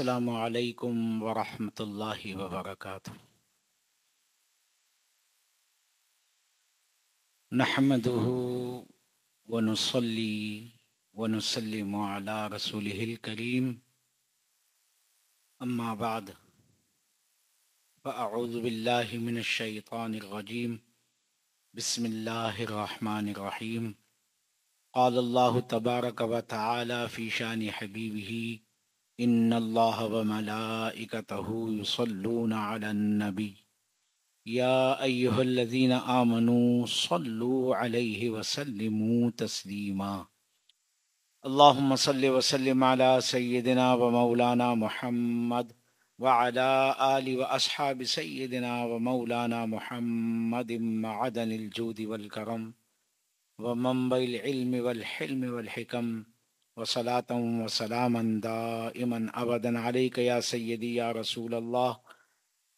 असलकम वरहमतुल्लाहि वबरकातुह नहमदुहु वनुसल्ली वनुसल्लिमु अला रसूलिहिल करीम अम्मा बाद फ़अऊज़ु बिल्लाहि मिनश शैतानिर रजीम बिस्मिल्लाहिर रहमानिर रहीम क़ाल तबारक व तआला फ़ी शानि हबीबिही इन्नल्लाह व मलाइकतहु युसल्लूना अलन नबी या अय्युहल्लज़ीना आमनू सल्लु अलैहि वसल्लिमू तस्लीमा अल्लाहुम्म सल्लि वसल्लिम अला सय्यिदिना व मौलाना मुहम्मद व अला आलि व अस्हाबि सय्यिदिना व मौलाना मुहम्मद मअदनिल जूदि वल करम व मंबइल इल्मि वल हिल्मि वल हिकम व सलातम व सलामन दाइमन अबदन अलैक या सय्यदी या रसूल अल्लाह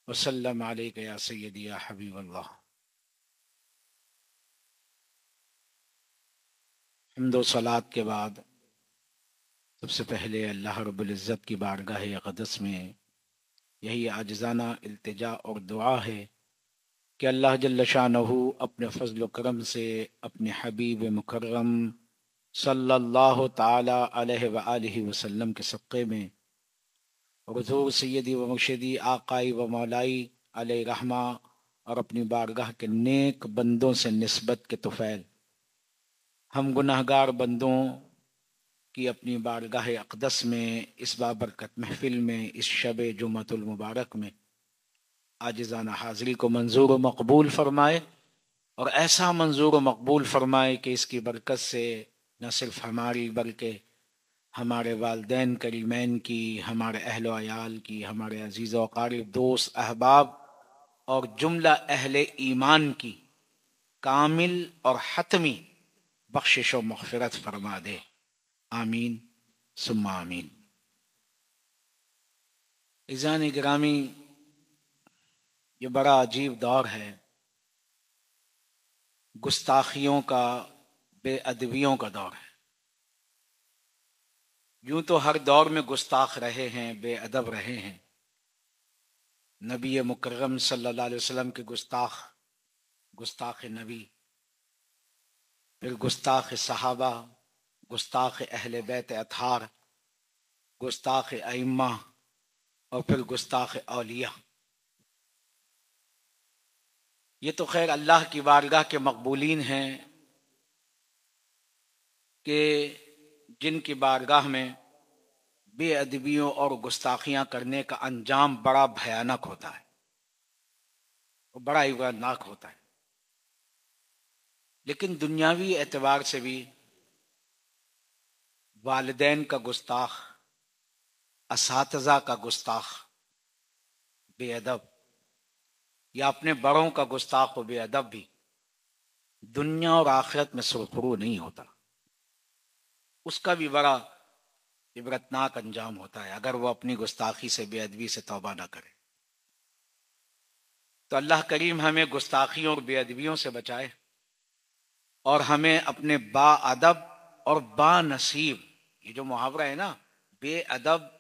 वसल्लम अलैक या सय्यदी या हबीब अल्लाह हमदो सलात के बाद सबसे पहले अल्लाह रब्बुल इज़्ज़त की बारगाह अक़दस में यही आजजाना इल्तिजा और दुआ है कि अल्लाह जल्ल शानहू अपने फजल करम से अपने हबीब मुकर्रम सल्लल्लाहु ताला अलैहि वसल्लम के सबके में हजूर सैदी व मुर्शदी, आकाई व मौलाई अलैहि रहमा, और अपनी बारगाह के नेक बंदों से नस्बत के तुफ़ैल हम गुनाहगार बंदों की अपनी बारगाह अकदस में, इस बाबरकत महफिल में, इस शब जुमतुल मुबारक में, आजिज़ाना हाज़री को मंजूर मकबूल फरमाए, और ऐसा मंजूर मकबूल फरमाए कि इसकी बरकत से न सिर्फ़ हमारी, बल्कि हमारे वालदेन, करीमैन की, हमारे अहल आयाल की, हमारे अज़ीज़ वकारब दोस्त, अहबाब और जुमला अहल ईमान की कामिल और हतमी बख्शिश व मगफरत फरमा दे। आमीन, सुम्मा आमीन। ईजान ग्रामी, ये बड़ा अजीब दौर है। गुस्ताखियों का बेअदबियों का दौर है। यूँ तो हर दौर में गुस्ताख रहे हैं, बेअदब रहे हैं। नबी मुकर्रम सल्लल्लाहु अलैहि वसल्लम के गुस्ताख गुस्ताख नबी, फिर गुस्ताख सहाबा, गुस्ताख अहल बैत अथार, गुस्ताख अइम्मा और फिर गुस्ताख औलिया। ये तो खैर अल्लाह की बारगाह के मकबूलिन हैं कि जिनकी बारगाह में बेअदबियों और गुस्ताखियाँ करने का अंजाम बड़ा भयानक होता है, और बड़ा ही वरनाक होता है। लेकिन दुनियावी एतबार से भी वालदेन का गुस्ताख इसातजा का गुस्ताख बेअदब, या अपने बड़ों का गुस्ताख हो बेअदब भी दुनिया और आखिरत में सुरखरू नहीं होता। उसका भी बड़ा इबरतनाक अंजाम होता है, अगर वो अपनी गुस्ताखी से, बेअदबी से तोबा ना करे। तो अल्लाह करीम हमें गुस्ताखियों और बेअदबियों से बचाए और हमें अपने बाअदब और बानसीब, ये जो मुहावरा है ना, बेअदब,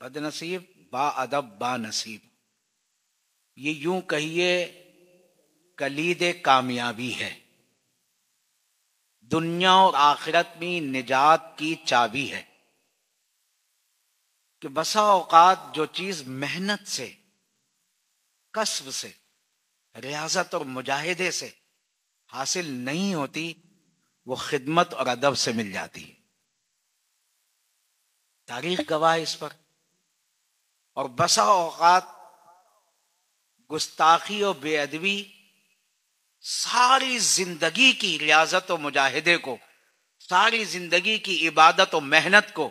बदनसीब, बाअदब, बानसीब, ये यूँ कहिए, कलीद कामयाबी है। दुनिया और आखिरत में निजात की चाबी है कि बसा औकात जो चीज़ मेहनत से, कस्ब से, रियाजत और मुजाहिदे से हासिल नहीं होती, वो खिदमत और अदब से मिल जाती है। तारीख गवाह इस पर। और बसा औकात गुस्ताखी और बेअदबी सारी ज़िंदगी की रियाजत और मुजाहिदे को, सारी ज़िंदगी की इबादत और मेहनत को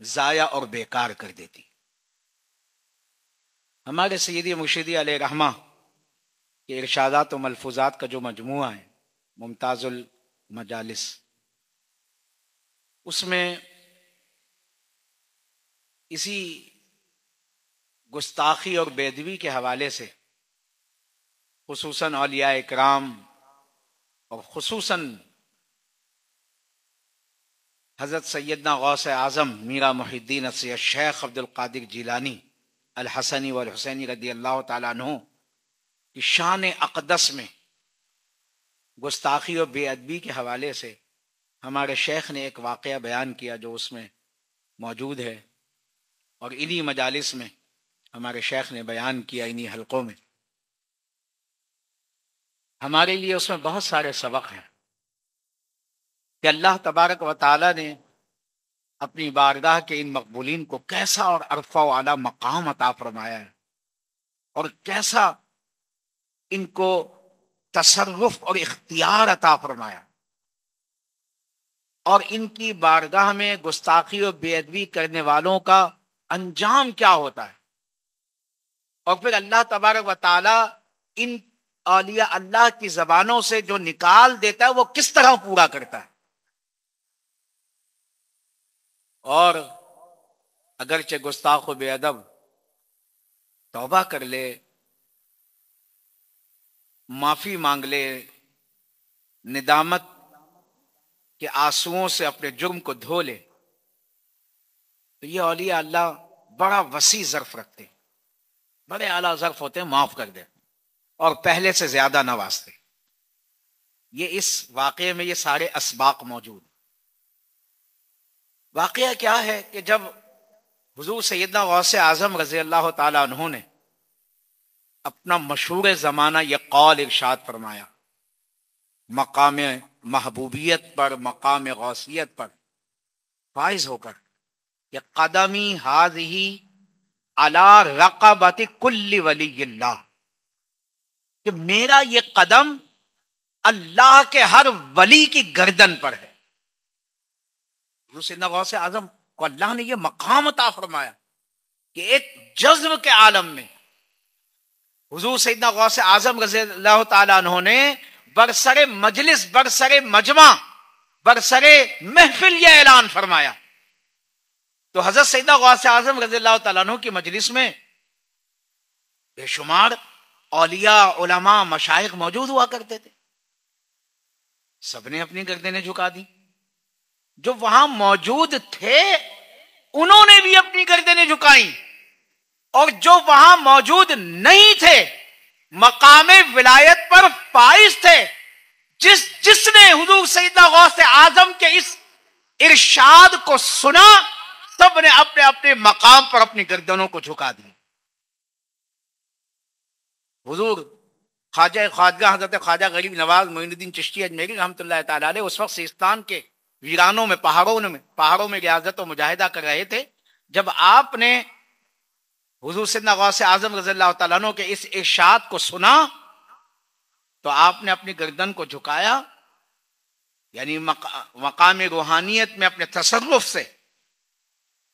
जाया और बेकार कर देती। हमारे सैदी मुर्शिदी अल रहमा के इर्शादात और मलफूजात का जो मजमू है, मुमताजुल मजालिस, उसमें इसी गुस्ताखी और बेदबी के हवाले से खसूस अलिया इकराम और खसूस हज़रत सैदना गौस आज़म मीरा मुहिद्दीन सैद शेख अब्दुल कादिर जीलानी अल हसनी वल हुसैनी रदी अल्लाह तु की शान अकदस में गुस्ताखी और बेअदबी के हवाले से हमारे शेख ने एक वाक़ बयान किया जो उसमें मौजूद है और इन्हीं मजालिस में हमारे शेख ने बयान किया इन्हीं हलकों में। हमारे लिए उसमें बहुत सारे सबक हैं। कि अल्लाह तबारक व ताली ने अपनी बारगाह के इन मकबूलिन को कैसा और अरफा वाला मकाम अता फरमाया है और कैसा इनको तसरफ और इख्तियार अता फरमाया। और इनकी बारगाह में गुस्ताखी और बेअदबी करने वालों का अंजाम क्या होता है? और फिर अल्लाह तबारक व ताली इन आलिया अल्लाह की जबानों से जो निकाल देता है, वो किस तरह पूरा करता है? और अगरचे गुस्ताख बेअदब तौबा कर ले, माफ़ी मांग ले, निदामत के आंसुओं से अपने जुर्म को धो ले तो ये अलिया अल्लाह बड़ा वसी जर्फ रखते बड़े आला जर्फ होते हैं, माफ़ कर दे। और पहले से ज़्यादा नवाजते ये इस वाक़े में ये सारे इसबाक मौजूद वाक़ क्या है कि जब हजूर सैदना गौस आज़म रज़ी अल्लाह तुन्होंने अपना मशहूर ज़माना यह कौल इर्शाद फरमाया, मकाम महबूबियत पर, मकाम गौसियत पर फाइज होकर यह कदमी हाज ही अला रकबत कुल्ली वली कि मेरा ये कदम अल्लाह के हर वली की गर्दन पर है। गौस आज़म को अल्लाह ने यह मकाम अता फरमाया कि एक जज्ब के आलम में हुजूर सैदना गौस आज़म रज़ी अल्लाह ने बरसरे मजलिस, बरसरे मजमा, बरसरे महफिल यह ऐलान फरमाया। तो हज़रत सैदा गौस आज़म रज़ी की मजलिस में बेशुमार औलिया, उलमा मौजूद हुआ करते थे। सबने अपनी गर्दनें झुका दी। जो वहाँ मौजूद थे, उन्होंने भी अपनी गर्दनें झुकाई। और जो वहाँ मौजूद नहीं थे, मकाम विलायत पर फाइज थे, जिस, जिसने हुजूर सईदा गौस आज़म के इस इरशाद को सुना सबने अपने अपने मकाम पर अपनी गर्दनों को झुका दी। हुजूर ख्वाजा ख्वाजा हज़रत ख्वाजा गरीब नवाज़ मोइनुद्दीन चिश्ती अजमेरी रहमत उस वक्त सिस्तान के वीरानों में, पहाड़ों में पहाड़ों में रियाजत और मुजाहिदा कर रहे थे। जब आपने हुजूर सिन्ना गौस आज़म रजील्ला तु के इस इर्शाद को सुना तो आपने अपनी गर्दन को झुकाया, यानी मकाम रूहानियत में अपने तसरुफ से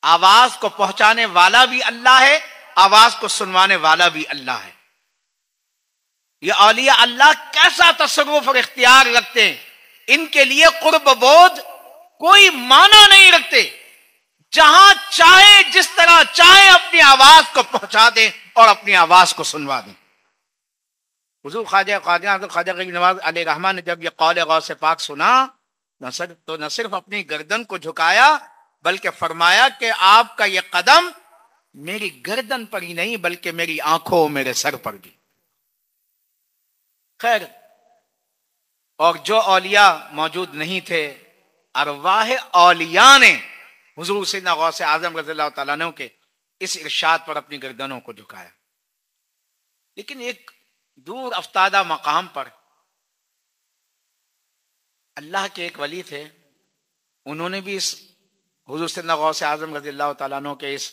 आवाज़ को पहुँचाने वाला भी अल्लाह है, आवाज़ को सुनवाने वाला भी अल्लाह है। ये औलिया अल्लाह कैसा तसरुफ और इख्तियार रखते हैं? इनके लिए कुर्ब बोध कोई माना नहीं रखते। जहाँ चाहे, जिस तरह चाहे, अपनी आवाज़ को पहुँचा दें और अपनी आवाज़ को सुनवा दें। हजूर ख्वाजा ख्वाजा ख्वाजा नवाज़ अली रहमान ने जब यह कौल गौ से पाक सुना, न सर तो न सिर्फ़ अपनी गर्दन को झुकाया, बल्कि फरमाया कि आपका यह कदम मेरी गर्दन पर ही नहीं, बल्कि मेरी आँखों मेरे सर पर भी। खैर, और जो औलिया मौजूद नहीं थे, अरवाह औलिया ने हजूर से नौ से आज़म रज़ी तु के इस इर्शाद पर अपनी गर्दनों को झुकाया। लेकिन एक दूर अफ्तादा मकाम पर अल्लाह के एक वली थे, उन्होंने भी इस हजूर से नौ से आज़म रज़ी तु के इस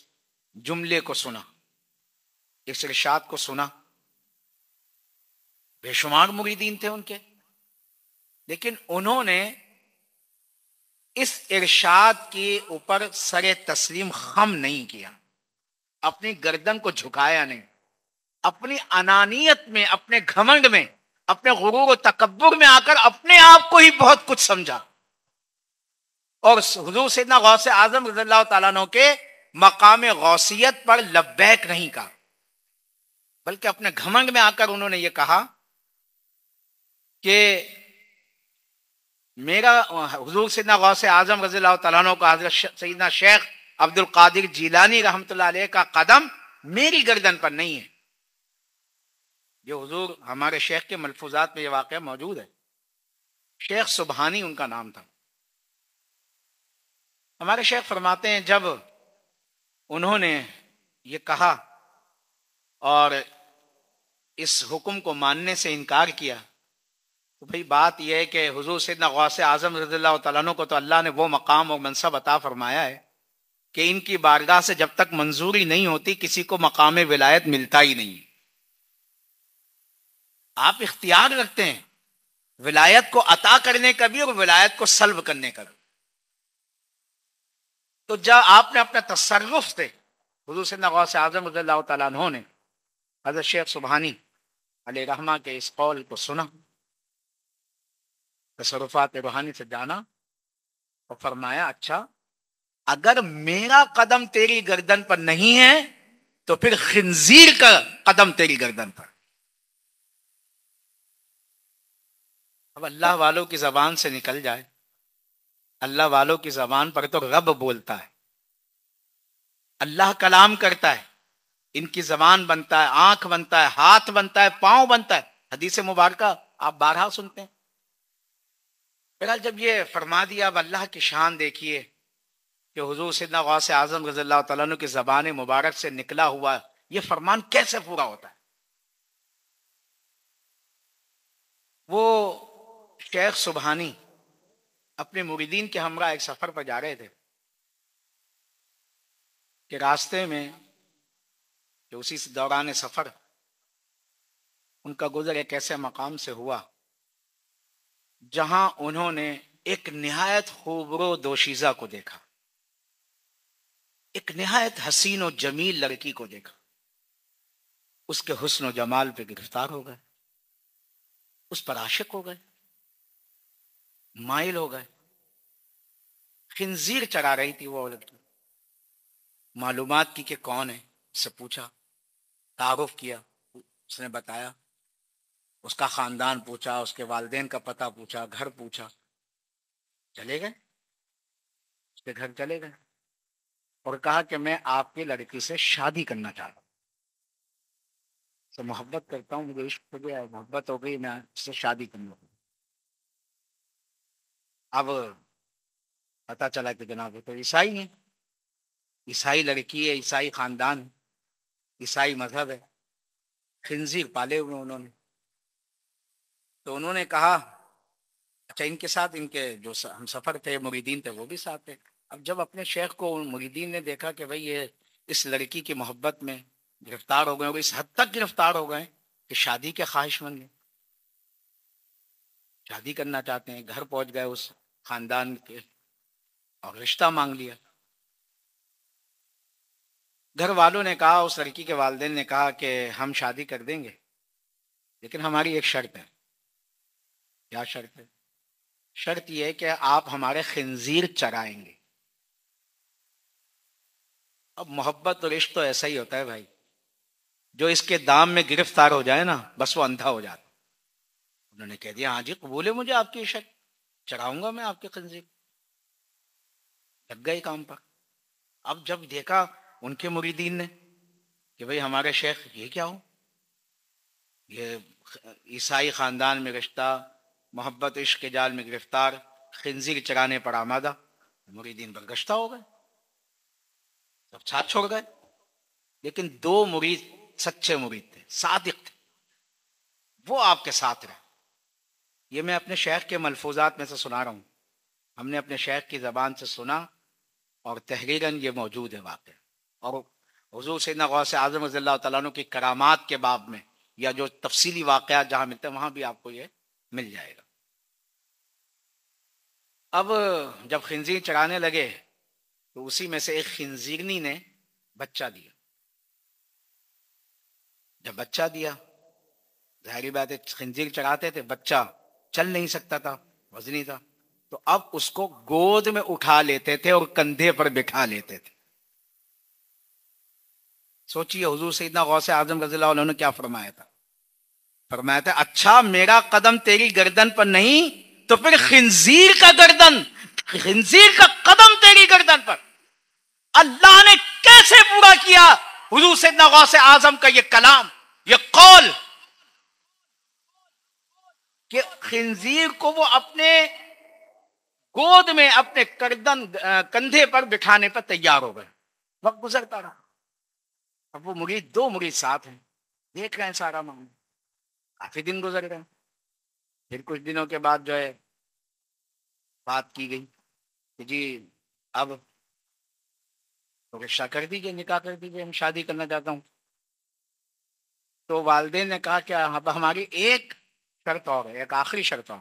जुमले को सुना, इस इर्शाद को सुना। बेशुमार मुरीदीन थे उनके। लेकिन उन्होंने इस इरशाद के ऊपर सर तस्लीम खम नहीं किया। अपनी गर्दन को झुकाया नहीं। अपनी अनानियत में, अपने घमंड में, अपने गुरु गुरूर तकबर में आकर अपने आप को ही बहुत कुछ समझा। और हजूर सैदना गौस आज़म रजील्ला के मकाम गौसियत पर लब्बैक नहीं कहा। बल्कि अपने घमंड में आकर उन्होंने ये कहा कि मेरा हजूर सैदना गौस आज़म रज़ी तु का हज़रत सैदना शेख अब्दुल कादिर जीलानी रहमत का कदम मेरी गर्दन पर नहीं है। ये हजूर हमारे शेख के मलफूजात में ये वाक़ मौजूद है। शेख सुबहानी उनका नाम था। हमारे शेख फरमाते हैं, जब उन्होंने ये कहा और इस हुक्म को मानने से इनकार किया तो भाई बात यह है कि हुजूर सैदना गौस आज़म रजील्ला तु को तो अल्लाह ने वो मकाम और मनसब अता फरमाया है कि इनकी बारगाह से जब तक मंजूरी नहीं होती, किसी को मकाम विलायत मिलता ही नहीं। आप इख्तियार रखते हैं विलायत को अता करने का भी और विलायत को सल्ब करने का भी। तो जब आपने अपना तसरुफ से हजू से नगौस आज़म तु ने हज़रत शेख सुबहानी अली रहमा के इस कौल को सुना तसरुफात रूहानी से जाना और फरमाया अच्छा अगर मेरा कदम तेरी गर्दन पर नहीं है तो फिर खिंजीर का कदम तेरी गर्दन पर। अब अल्लाह वालों की जबान से निकल जाए। अल्लाह वालों की जबान पर तो रब बोलता है। अल्लाह कलाम करता है। इनकी जबान बनता है, आँख बनता है, हाथ बनता है, पाँव बनता है। हदीस मुबारक, आप बारहा सुनते हैं। फ़िलहाल जब ये फरमा दिया, अब अल्लाह की शान देखिए कि हजूर सिद्ना गौस आज़म रज़ी तु की ज़बान मुबारक से निकला हुआ, ये फरमान कैसे पूरा होता है? वो शेख सुबहानी अपने मुरीदीन के हमरा एक सफ़र पर जा रहे थे कि रास्ते में कि उसी दौरान सफ़र उनका गुजर एक ऐसे मकाम से हुआ जहाँ उन्होंने एक निहायत खूबरो दोशीजा को देखा। एक निहायत हसीन और जमील लड़की को देखा। उसके हुस्न जमाल पे गिरफ़्तार हो गए। उस पर आशिक हो गए। माइल हो गए। खिंजीर चरा रही थी वो लड़की मालूमात की कि कौन है? उससे पूछा। तारुफ किया। उसने बताया उसका खानदान पूछा, उसके वालदेन का पता पूछा, घर पूछा। चले गए? उसके घर चले गए। और कहा कि मैं आपकी लड़की से शादी करना चाहता हूँ। तो मोहब्बत करता हूँ, मुझे इश्क हो गया, मोहब्बत हो गई, मैं उससे शादी करना अब पता चला कि जनाब तो ईसाई है। ईसाई लड़की है, ईसाई खानदान, ईसाई मज़हब है। खिंजीर पाले हुए उन्होंने। तो उन्होंने कहा अच्छा इनके साथ इनके जो हम सफ़र थे, मुरीदीन थे, वो भी साथ थे। अब जब अपने शेख को मुरीदीन ने देखा कि भाई ये इस लड़की की मोहब्बत में गिरफ़्तार हो गए और इस हद तक गिरफ़्तार हो गए कि शादी के ख्वाहिशमंद गए। शादी करना चाहते हैं, घर पहुँच गए उस खानदान के और रिश्ता मांग लिया। घर वालों ने कहा, उस लड़की के वालदेन ने कहा कि हम शादी कर देंगे, लेकिन हमारी एक शर्त है। क्या शर्त है? शर्त यह है कि आप हमारे खंजीर चराएँगे। अब मोहब्बत और इश्क तो ऐसा ही होता है भाई। जो इसके दाम में गिरफ़्तार हो जाए ना, बस वो अंधा हो जाता उन्होंने कह दिया हाँ जी, कबूल मुझे आपकी इश्क चढ़ाऊँगा मैं आपके खंजीर। लग गए काम पर। अब जब देखा उनके मुरीदीन ने कि भाई हमारे शेख ये क्या हो? ये ईसाई खानदान में रिश्ता मोहब्बत इश्क के जाल में गिरफ़्तार खंजीर चराने पर आमादा, मुरीदीन बरगश्ता हो गए। सब साथ छोड़ गए। लेकिन दो मुरीद सच्चे मुरीद थे, सादिक थे। वो आपके साथ रहे। ये मैं अपने शेख के मलफूजात में से सुना रहा हूँ। हमने अपने शेख की जबान से सुना और तहरीरन ये मौजूद है वाक़ और हजूर सैदना गौस आज़म रज़ी की करामात के बाब में या जो तफसीली वाक़ जहाँ मिलते हैं, वहाँ भी आपको ये मिल जाएगा। अब जब खिंजीर चढ़ाने लगे तो उसी में से एक खिंजीरनी ने बच्चा दिया। जब बच्चा दिया, ज़ाहिर बात है खिंजीर चढ़ाते थे, बच्चा चल नहीं सकता था, वजनी था। तो अब उसको गोद में उठा लेते थे और कंधे पर बिठा लेते थे। सोचिए, हजूर सईदना गौसे आज़म रजील्ला ने क्या फरमाया था? फरमाया अच्छा मेरा कदम तेरी गर्दन पर नहीं तो फिर खिंजीर का गर्दन, खिंजीर का कदम तेरी गर्दन पर। अल्लाह ने कैसे पूरा किया? हुजूर से नगौ से आज़म का ये कलाम, ये कौल, कि खिंजीर को वो अपने गोद में, अपने करदन कंधे पर बिठाने पर तैयार हो गए। वक्त गुजरता रहा। अब वो मुरीद, दो मुरीद साथ हैं। देख रहे हैं सारा मामला। काफ़ी दिन गुजर गए। फिर कुछ दिनों के बाद जो है, बात की गई कि जी, अब तो रिश्ता कर दीजिए, निकाह कर दीजिए, हम शादी करना चाहता हूँ। तो वालदे ने कहा कि अब हमारी एक शर्त और है, एक आखिरी शर्त और।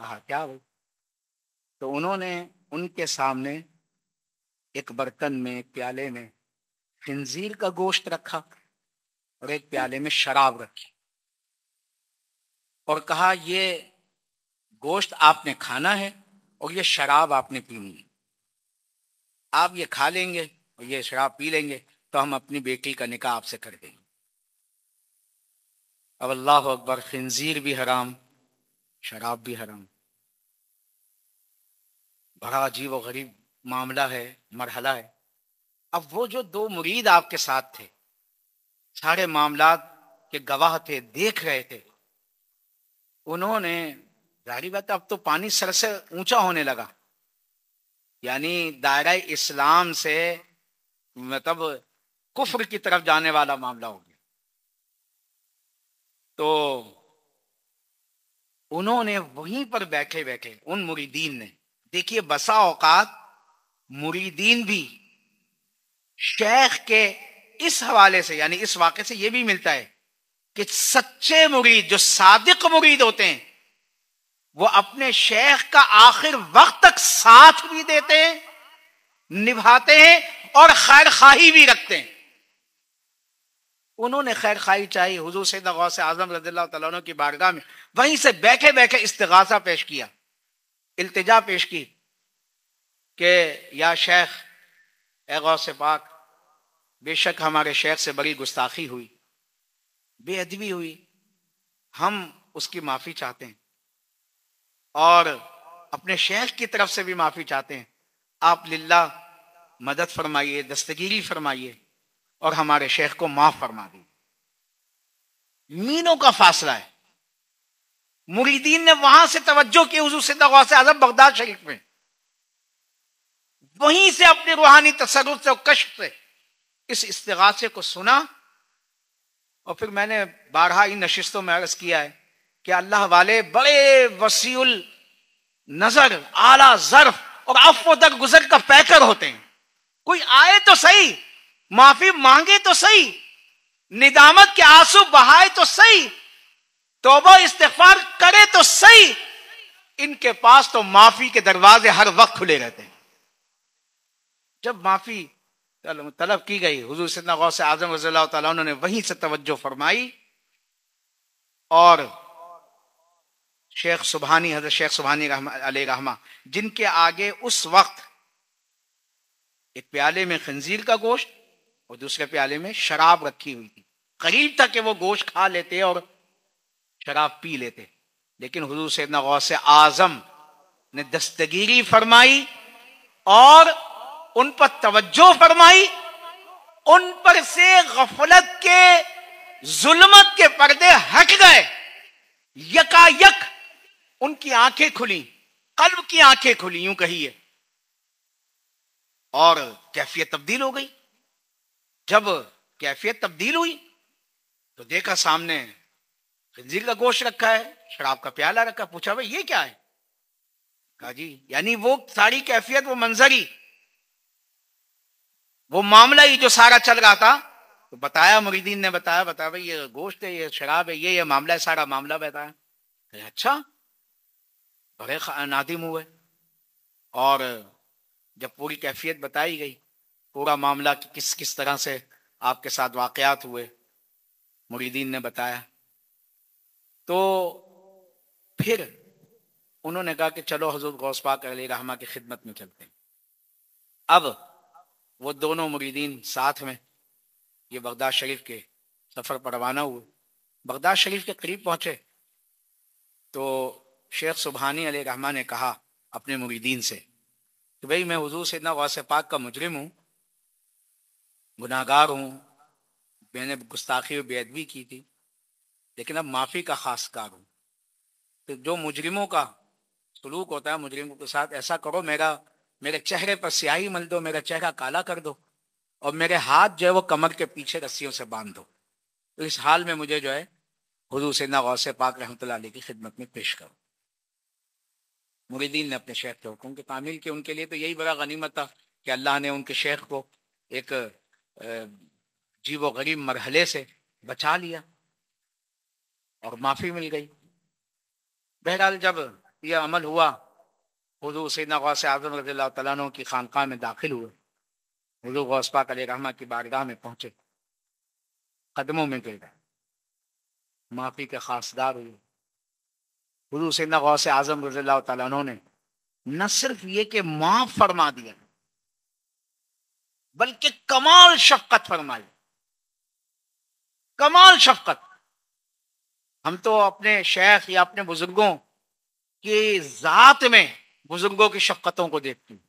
कहा, क्या वो तो उन्होंने उनके सामने एक बर्तन में प्याले में खिंजीर का गोश्त रखा। और एक प्याले में शराब रखी। और कहा, ये गोश्त आपने खाना है और ये शराब आपने पीनी है। आप ये खा लेंगे और ये शराब पी लेंगे तो हम अपनी बेटी का निकाह आपसे कर देंगे। अब अल्लाह अकबर, खिंजीर भी हराम, शराब भी हराम। बड़ा अजीब व गरीब मामला है, मरहला है। अब वो जो दो मुरीद आपके साथ थे सारे मामला के गवाह थे, देख रहे थे। उन्होंने जारी बात अब तो पानी सर से ऊँचा होने लगा। यानी दायरा इस्लाम से मतलब कुफ्र की तरफ़ जाने वाला मामला हो गया। तो उन्होंने वहीं पर बैठे बैठे, उन मुरीदीन ने। देखिए, बसा औकात मुरीदीन भी, शेख के इस हवाले से, यानी इस वाक्य से यह भी मिलता है कि सच्चे मुरीद, जो सादिक मुरीद होते हैं, वो अपने शेख का आखिर वक्त तक साथ भी देते हैं, निभाते हैं और खैर खाही भी रखते हैं। उन्होंने खैर खाई चाहिए हुजूर सैद गौस आज़म रजील्ला की बारगाह में, वहीं से बैठे बैठे इस्तगासा पेश किया, इल्तिजा पेश की कि, या शेख, ए गौस पाक बेशक हमारे शेख से बड़ी गुस्ताखी हुई, बेअदबी हुई। हम उसकी माफ़ी चाहते हैं और अपने शेख की तरफ़ से भी माफ़ी चाहते हैं। आप लिल्ला मदद फरमाइए, दस्तगीरी फरमाइए और हमारे शेख को माफ़ फरमा दीजिए। मीनों का फासला है। मुरीदीन ने वहाँ से तवज्जो की, हजूर से आज़म बगदाद शरीफ में। वहीं से अपने रूहानी तसरुफ से कश्फ से इस इस्तेगासे को सुना और फिर मैंने बारहा इन नशिस्तों में अर्ज़ किया है कि अल्लाह वाले बड़े वसीउल नज़र, आला जर्फ और अफो दर गुजर का पैकर होते हैं। कोई आए तो सही, माफ़ी मांगे तो सही, निदामत के आँसू बहाए तो सही, तोबा इस्तेफार करे तो सही, इनके पास तो माफ़ी के दरवाजे हर वक्त खुले रहते हैं। जब माफ़ी तलब की गई। हजूर सदना गौस आज़म रज़ी उन्होंने वहीं से तवज्जो फरमाई। और शेख सुबहानी, हज़रत शेख सुबहानी अली रहमा, जिनके आगे उस वक्त एक प्याले में खंजीर का गोश्त और दूसरे प्याले में शराब रखी हुई थी। करीब था कि वो गोश्त खा लेते और शराब पी लेते। लेकिन हजूर सैदना गौस आज़म ने दस्तगीरी फरमाई और उन पर तवज्जो फरमाई, उन पर से गफलत के, जुल्मत के पर्दे हट गए। यकायक उनकी आँखें खुली, कल्ब की आँखें खुली, यूँ कहिए। और कैफियत तब्दील हो गई। जब कैफियत तब्दील हुई तो देखा सामने खंजीर का गोश्त रखा है, शराब का प्याला रखा, पूछा, भाई, ये क्या है? कहा, जी, यानी वो सारी कैफियत, वो मंजरी वो मामला ही जो सारा चल रहा था तो बताया मुरीदीन ने बताया बताया, भाई, ये गोश्त है, ये शराब है, ये ये मामला है, सारा मामला बताया। अच्छा बड़े नादिम हुए। और जब पूरी कैफियत बताई गई, पूरा मामला कि, किस किस तरह से आपके साथ वाकयात हुए, मुरीदीन ने बताया। तो फिर उन्होंने कहा कि, चलो, हजूर गौस पाक अली रहमा की खिदमत में चलते हैं। अब वो दोनों मुरीदीन साथ में ये बगदाद शरीफ के सफ़र पर रवाना हुए। बगदाद शरीफ के करीब पहुँचे तो शेख सुबहानी अली ने कहा अपने मुरीदीन से कि भाई मैं हजूर सैदना गौस पाक का मुजरिम हूँ गुनागार हूँ। मैंने गुस्ताखी और बेदबी की थी, लेकिन अब माफ़ी का खास कार हूँ। तो जो मुजरिमों का सलूक होता है, मुजरिमों के साथ ऐसा करो, मेरा मेरे चेहरे पर स्याही मल दो, मेरा चेहरा काला कर दो और मेरे हाथ जो है वो कमर के पीछे रस्सियों से बाँध। दो तो इस हाल में मुझे जो है हजू सैदना गौस पाक रहमत की खिदमत में पेश करो। मुरीदीन ने अपने शेख के हुक्म के तामील के, उनके लिए तो यही बड़ा गनीमत था कि अल्लाह ने उनके शेख को एक जीवो गरीब मरहले से बचा लिया और माफ़ी मिल गई। बहरहाल जब यह अमल हुआ हजू सैदना गौस आज़म रज़ी तु की खानका में दाखिल हुए। हजू गौसपा कल रहमा की बारगाह में पहुँचे। कदमों में गिर गए। माफ़ी के खासदार हुए। गुरु सैदना गौस आज़म रजील्ला तु ने न सिर्फ़ ये कि माफ़ फरमा दिया, बल्कि कमाल शफकत फरमाई। कमाल शफकत। हम तो अपने शेख या अपने बुज़ुर्गों की जात में बुज़ुर्गों की शफकतों को देखती हैं।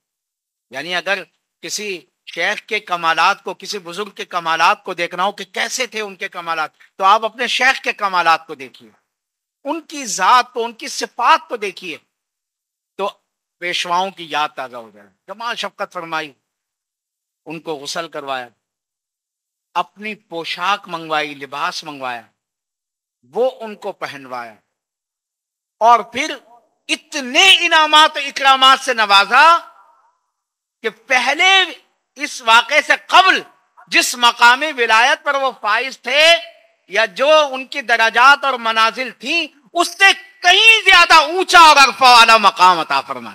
यानी अगर किसी शेख के कमालात को, किसी बुज़ुर्ग के कमालात को देखना हो कि कैसे थे उनके कमालात तो आप अपने शेख के कमालात को देखिए। उनकी जात को, उनकी सिफात को देखिए। तो पेशवाओं की याद ताज़ा हो जाए। कमाल शफकत फरमाई, उनको गुसल करवाया, अपनी पोशाक मंगवाई, लिबास मंगवाया, वो उनको पहनवाया। और फिर इतने इनामात इकरामात से नवाजा कि पहले इस वाक़े से कबल जिस मकामी विलायत पर वो फाइज थे या जो उनकी दराजात और मनाजिल थी, उससे कहीं ज़्यादा ऊँचा और अरफा वाला मकाम अता फरमा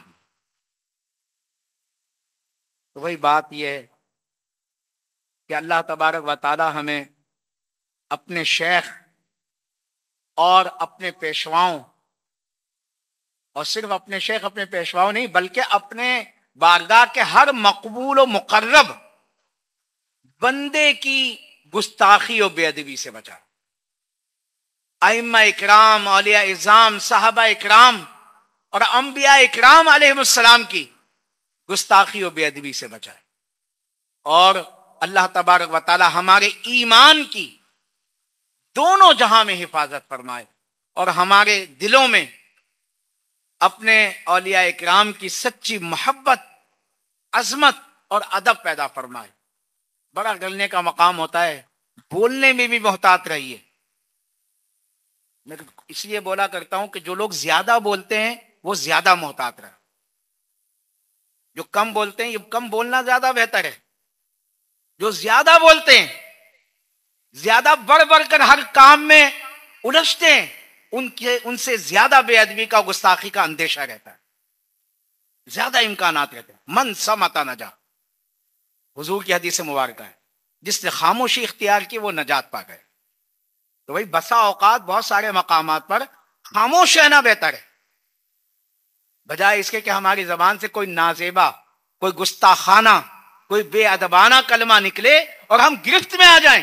तो वही बात यह है कि अल्लाह तबारक व हमें अपने शेख और अपने पेशवाओं और सिर्फ़ अपने शेख, अपने पेशवाओं नहीं, बल्कि अपने बारगाह के हर मकबूल मुकर्रब बंदे की गुस्ताखी और बेअदबी से बचा। अम्मा इकराम अलिया इज़ाम, साहबा इकराम और अम्बिया इकराम आलम की गुस्ताखी और बेअदबी से बचाए और अल्लाह तबारक वाली हमारे ईमान की दोनों जहाँ में हिफाजत फरमाए और हमारे दिलों में अपने अलिया इकराम की सच्ची मोहब्बत, अजमत और अदब पैदा फरमाए। बड़ा गलने का मकाम होता है। बोलने में भी मोहतात रहिए। मैं इसलिए बोला करता हूँ कि जो लोग ज़्यादा बोलते हैं, वो ज़्यादा मोहतात रहे। जो कम बोलते हैं, ये कम बोलना ज़्यादा बेहतर है। जो ज़्यादा बोलते हैं, ज़्यादा बढ़ बढ़कर हर काम में उलझते हैं उनके, उनसे ज़्यादा बेअदबी का, गुस्ताखी का अंदेशा रहता है। ज़्यादा इम्कान रहते हैं। मन समता न जा हजूर की हदीस मुबारक है। जिसने खामोशी इख्तियार की, वो नजात पा गए। तो भाई, बसा औकात बहुत सारे मकाम पर खामोश रहना बेहतर है। बजाय इसके कि हमारी जबान से कोई नाजेबा, कोई गुस्ताखाना, कोई बेअदबाना कलमा निकले और हम गिरफ्त में आ जाएँ।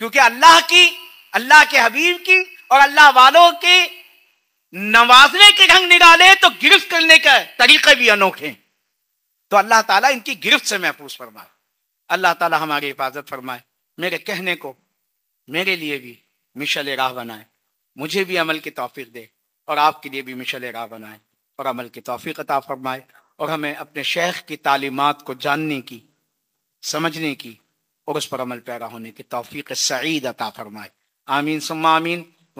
क्योंकि अल्लाह की, अल्लाह के हबीब की और अल्लाह वालों के नवाजने के ढंग निकाले तो गिरफ्त करने का तरीके भी अनोखे तो अल्लाह ताला इनकी गिरफ्त से महफूज फरमाए। अल्लाह ताला हमारी हिफाजत फरमाए। मेरे कहने को, मेरे लिए भी मिशल राह बनाए। मुझे भी अमल की तोफ़ी दे और आपके लिए भी मिशल राह बनाए और अमल की तोफ़ी अता फरमाए और हमें अपने शेख की तालीमत को जानने की, समझने की और उस पर अमल पैरा होने की तोफ़ी सईद अता फरमाए। आमीन, सुम्मा आमीन।